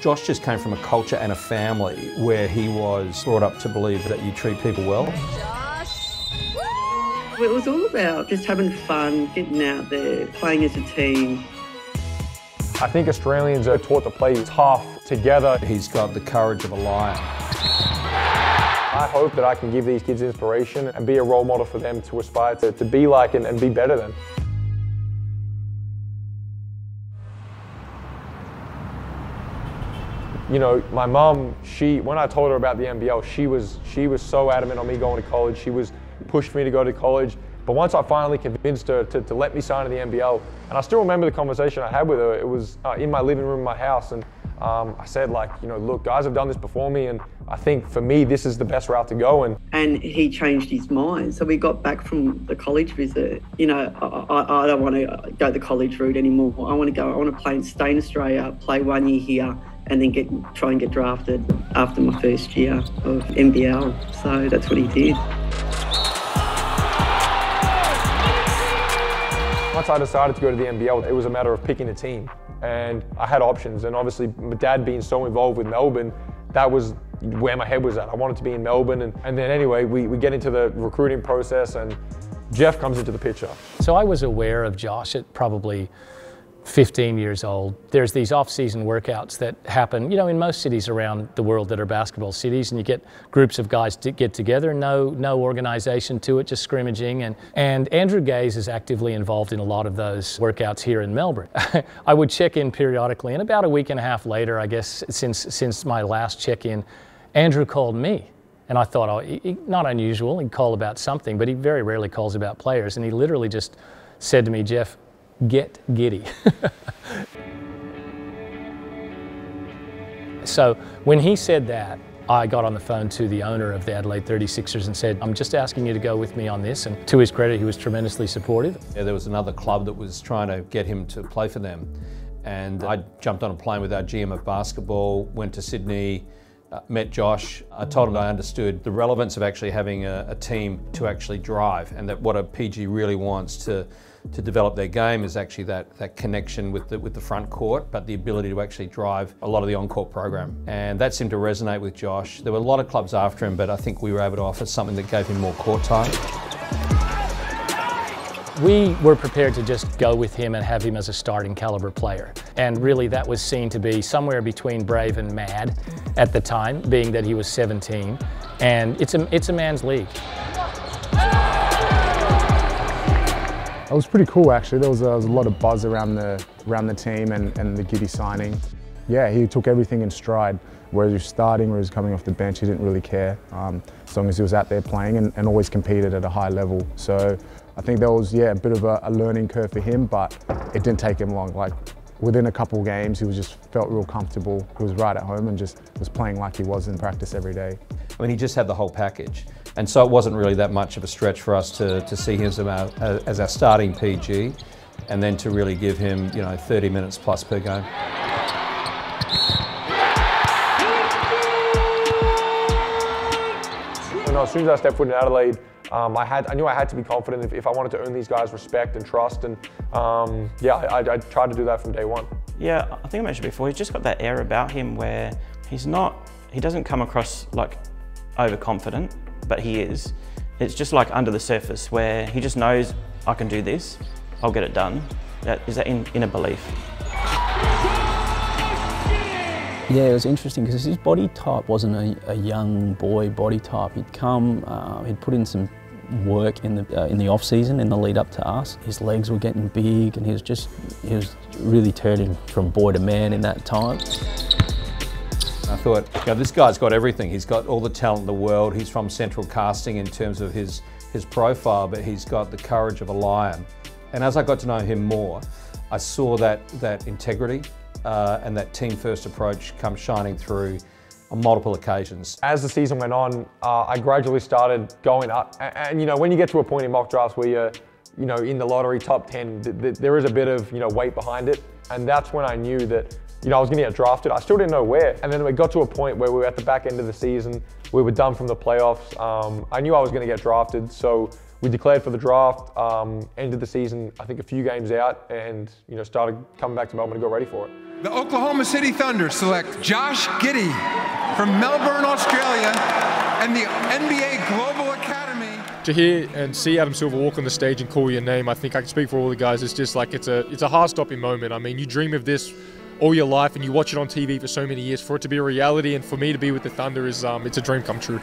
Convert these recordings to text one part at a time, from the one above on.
Josh just came from a culture and a family where he was brought up to believe that you treat people well. Josh, It was all about just having fun, getting out there, playing as a team. I think Australians are taught to play tough together. He's got the courage of a lion. I hope that I can give these kids inspiration and be a role model for them to aspire to, to be like and, and be better than. You know, my mom, she, when I told her about the NBL, she was, she was so adamant on me going to college. She was pushed me to go to college. But once I finally convinced her to, to let me sign in the NBL, and I still remember the conversation I had with her, it was uh, in my living room in my house, and um, I said like, you know, look, guys have done this before me, and I think for me, this is the best route to go. And and he changed his mind. So we got back from the college visit. You know, I, I, I don't want to go the college route anymore. I want to go. I want to play and stay in Australia, play one year here, and then get try and get drafted after my first year of NBL. So that's what he did. Once I decided to go to the NBL, it was a matter of picking a team. And I had options. And obviously, my dad being so involved with Melbourne, that was where my head was at. I wanted to be in Melbourne. And, and then, anyway, we, we get into the recruiting process, and Jeff comes into the picture. So I was aware of Josh at probably 15 years old. There's these off-season workouts that happen, you know, in most cities around the world that are basketball cities, and you get groups of guys to get together, no, no organization to it, just scrimmaging. And, and Andrew Gaze is actively involved in a lot of those workouts here in Melbourne. I would check in periodically, and about a week and a half later, I guess, since, since my last check-in, Andrew called me. And I thought, oh, he, not unusual, he'd call about something, but he very rarely calls about players. And he literally just said to me, Jeff, get Giddey. so when he said that, I got on the phone to the owner of the Adelaide 36ers and said, I'm just asking you to go with me on this. And to his credit, he was tremendously supportive. Yeah, there was another club that was trying to get him to play for them. And I jumped on a plane with our GM of basketball, went to Sydney, uh, met Josh. I told him I understood the relevance of actually having a, a team to actually drive and that what a PG really wants to to develop their game is actually that, that connection with the, with the front court, but the ability to actually drive a lot of the on-court program. And that seemed to resonate with Josh. There were a lot of clubs after him, but I think we were able to offer something that gave him more court time. We were prepared to just go with him and have him as a starting caliber player. And really that was seen to be somewhere between brave and mad at the time, being that he was 17. And it's a, it's a man's league. It was pretty cool actually. There was, a, there was a lot of buzz around the, around the team and, and the Giddey signing. Yeah, he took everything in stride. Whether he was starting or he was coming off the bench, he didn't really care. Um, as long as he was out there playing and, and, always competed at a high level. So I think there was, yeah, a bit of a, a learning curve for him, but it didn't take him long. Like within a couple of games, he was just felt real comfortable. He was right at home and just was playing like he was in practice every day. I mean, he just had the whole package. And so it wasn't really that much of a stretch for us to, to see him as our, as our starting PG and then to really give him, you know, 30 minutes plus per game. You know, as soon as I stepped foot in Adelaide, um, I had, I knew I had to be confident if, if, I wanted to earn these guys' respect and trust, and um, yeah, I, I, tried to do that from day one. Yeah, I think I mentioned before, he's just got that air about him where he's not, he doesn't come across like overconfident, but he is. It's just like under the surface where he just knows I can do this, I'll get it done. That is that in, inner belief. Yeah, it was interesting because his body type wasn't a, a, young boy body type. He'd come, uh, he'd put in some work in the uh, in the off season in the lead up to us. His legs were getting big, and he was just he was really turning from boy to man in that time. I thought, you know, this guy's got everything. He's got all the talent in the world. He's from Central Casting in terms of his, his profile, but he's got the courage of a lion. And as I got to know him more, I saw that, that integrity uh, and that team first approach come shining through on multiple occasions. As the season went on, uh, I gradually started going up. And, and, you know, when you get to a point in mock drafts where you're, you know, in the lottery top 10, th th there is a bit of, you know, weight behind it. And that's when I knew that you know, I was going to get drafted. I still didn't know where. And then we got to a point where we were at the back end of the season. We were done from the playoffs. Um, I knew I was going to get drafted, so we declared for the draft. Um, ended the season, I think, a few games out, and you know, started coming back to Melbourne to go ready for it. The Oklahoma City Thunder select Josh Giddey from Melbourne, Australia, and the NBA Global Academy. To hear and see Adam Silver walk on the stage and call your name, I think I can speak for all the guys. It's just like it's a it's a heart-stopping moment. I mean, you dream of this all your life and you watch it on TV for so many years. For it to be a reality and for me to be with the Thunder is um, it's a dream come true.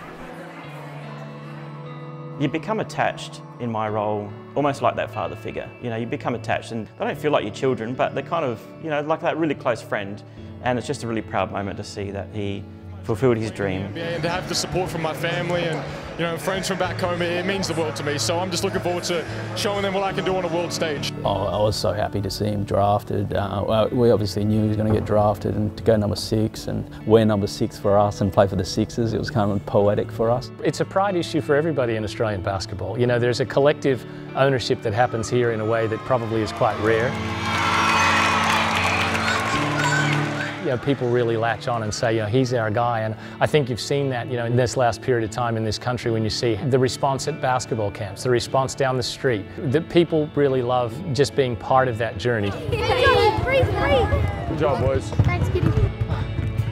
You become attached in my role, almost like that father figure. You know, you become attached and they don't feel like your children, but they're kind of, you know, like that really close friend. And it's just a really proud moment to see that he fulfilled his dream. And to have the support from my family and you know friends from back home, it means the world to me. So I'm just looking forward to showing them what I can do on a world stage. Oh, I was so happy to see him drafted. Uh, well, we obviously knew he was going to get drafted and to go number six and wear number six for us and play for the Sixers. It was kind of poetic for us. It's a pride issue for everybody in Australian basketball. You know, there's a collective ownership that happens here in a way that probably is quite rare. You know, people really latch on and say, you know, he's our guy. And I think you've seen that, you know, in this last period of time in this country when you see the response at basketball camps, the response down the street, that people really love just being part of that journey. Good job, boys. Thanks, Kitty.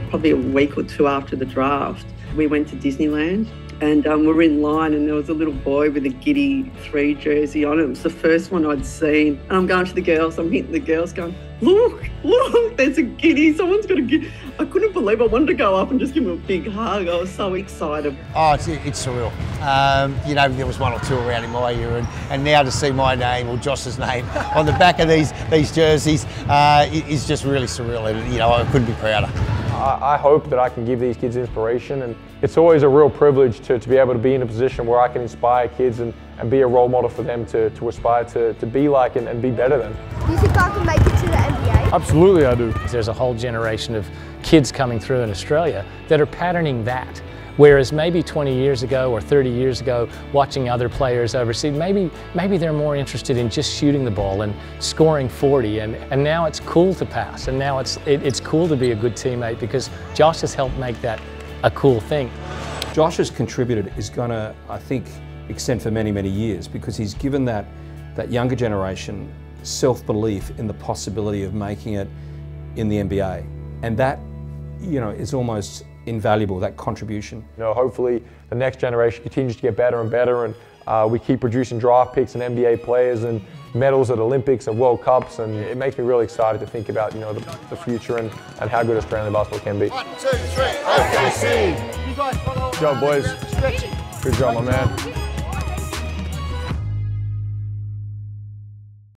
Probably a week or two after the draft, we went to Disneyland and um, we're in line and there was a little boy with a Giddey 3 jersey on. It was the first one I'd seen. And I'm going to the girls, I'm hitting the girls going, look, look, there's a Giddey. Someone's got a Giddey. I couldn't believe I wanted to go up and just give him a big hug. I was so excited. Oh, it's, it's surreal. Um, you know, there was one or two around in my year, and, and now to see my name or Josh's name on the back of these these jerseys uh, is just really surreal. And, you know, I couldn't be prouder. I, I hope that I can give these kids inspiration, and it's always a real privilege to, to be able to be in a position where I can inspire kids and, and be a role model for them to, to aspire to, to be like and, and be better than. Do you think I can make it to the NBA? Absolutely, I do. There's a whole generation of kids coming through in Australia that are patterning that. Whereas maybe 20 years ago or 30 years ago, watching other players overseas, maybe, maybe they're more interested in just shooting the ball and scoring 40. And, and now it's cool to pass. And now it's, it, it's cool to be a good teammate because Josh has helped make that a cool thing. Josh has contributed is going to, I think, extend for many, many years because he's given that, that younger generation self-belief in the possibility of making it in the NBA. And that, you know, is almost invaluable, that contribution. You know, hopefully the next generation continues to get better and better and uh, we keep producing draft picks and NBA players and medals at Olympics and World Cups and it makes me really excited to think about, you know, the, the future and, and how good Australian basketball can be. One, two, three, OKC! Good job, boys. Good job, my man.